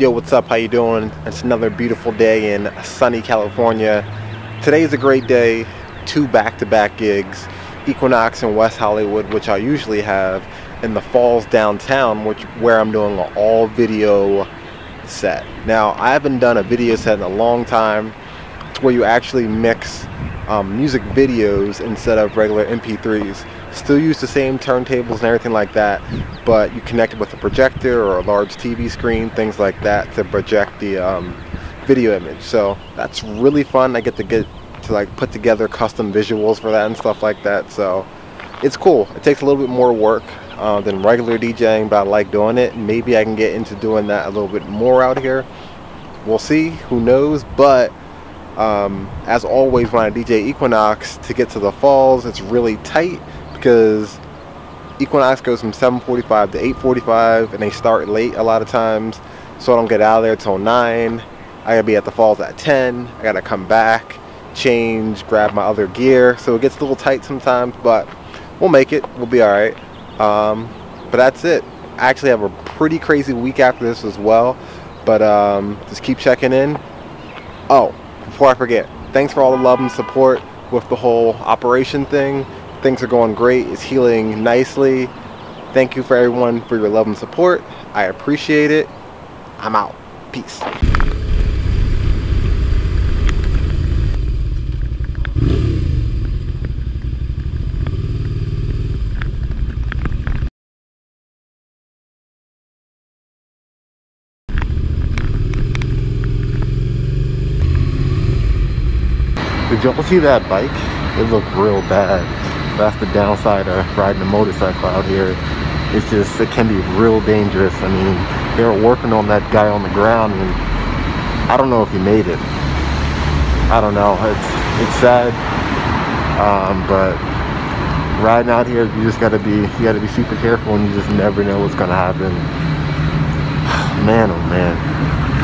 Yo, what's up? How you doing? It's another beautiful day in sunny California. Today is a great day. Two back-to-back gigs. Equinox in West Hollywood, which I usually have, in the Falls downtown, which where I'm doing an all video set. Now, I haven't done a video set in a long time. It's where you actually mix um, music videos instead of regular MP3s. Still use the same turntables and everything like that, but you connect it with a projector or a large TV screen, things like that, to project the um, video image. So that's really fun. I get to get to like put together custom visuals for that and stuff like that. So it's cool. It takes a little bit more work uh, than regular DJing, but I like doing it. Maybe I can get into doing that a little bit more out here. We'll see. Who knows? But um, as always, when I DJ Equinox to get to the falls, it's really tight because Equinox goes from 7:45 to 8:45, and they start late a lot of times, so I don't get out of there till 9. I gotta be at the falls at 10. I gotta come back, change, grab my other gear, so it gets a little tight sometimes, but we'll make it. We'll be all right. Um, but that's it. I actually have a pretty crazy week after this as well, but um, just keep checking in. Oh, before I forget, thanks for all the love and support with the whole operation thing. Things are going great. It's healing nicely. Thank you for everyone for your love and support. I appreciate it. I'm out. Peace. Did y'all see that bike? It looked real bad. That's the downside of riding a motorcycle out here. It's just, it can be real dangerous. I mean, they were working on that guy on the ground and I don't know if he made it. I don't know. It's, it's sad. Um, but riding out here, you just gotta be, you gotta be super careful and you just never know what's gonna happen. Man, oh man.